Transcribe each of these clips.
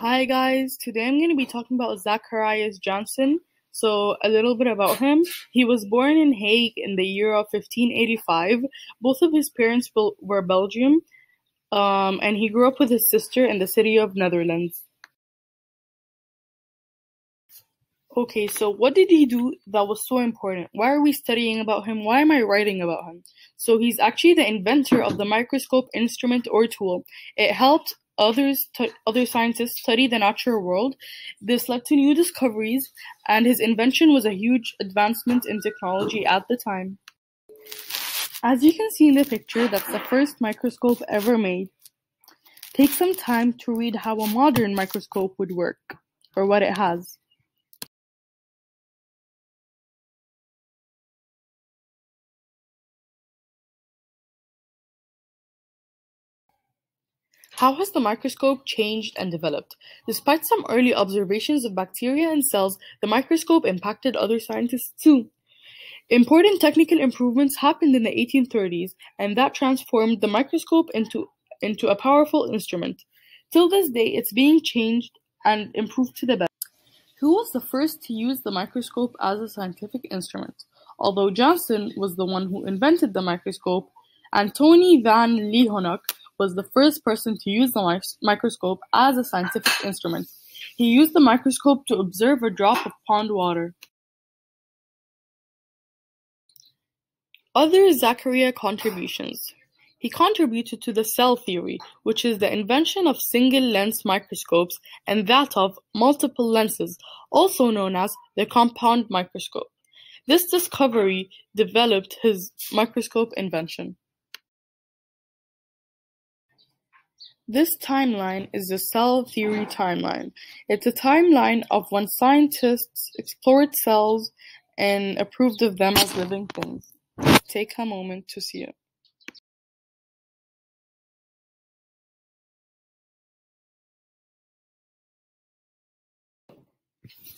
Hi guys, today I'm going to be talking about Zacharias Janssen. So, a little bit about him. He was born in Hague in the year of 1585. Both of his parents were Belgium, um, and he grew up with his sister in the city of Netherlands. Okay, so what did he do that was so important? Why are we studying about him? Why am I writing about him? So, he's actually the inventor of the microscope instrument or tool. It helped Others, other scientists studied the natural world. This led to new discoveries, and his invention was a huge advancement in technology at the time. As you can see in the picture, that's the first microscope ever made. Take some time to read how a modern microscope would work, or what it has. How has the microscope changed and developed? Despite some early observations of bacteria and cells, the microscope impacted other scientists too. Important technical improvements happened in the 1830s, and that transformed the microscope into, into a powerful instrument. Till this day, it's being changed and improved to the best. Who was the first to use the microscope as a scientific instrument? Although Janssen was the one who invented the microscope, Antony van Leeuwenhoek was the first person to use the microscope as a scientific instrument. He used the microscope to observe a drop of pond water. Other Zachariah contributions. He contributed to the cell theory, which is the invention of single-lens microscopes and that of multiple lenses, also known as the compound microscope. This discovery developed his microscope invention. This timeline is the cell theory timeline. It's a timeline of when scientists explored cells and approved of them as living things. Take a moment to see it.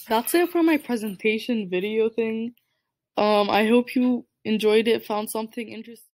That's it for my presentation video thing. Um, I hope you enjoyed it, found something interesting.